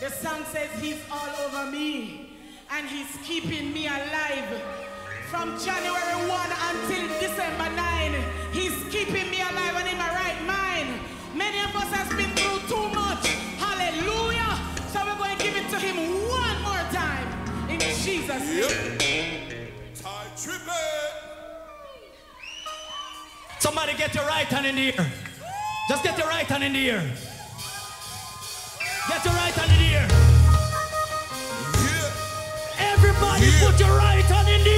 The song says he's all over me and he's keeping me alive. From January 1 until December 9, he's keeping me alive and in my right mind. Many of us has been through too much. Hallelujah. So we're going to give it to him one more time. In Jesus' name. Tight tripping. Somebody get your right hand in the air. Just get your right hand in the air. Your right hand in the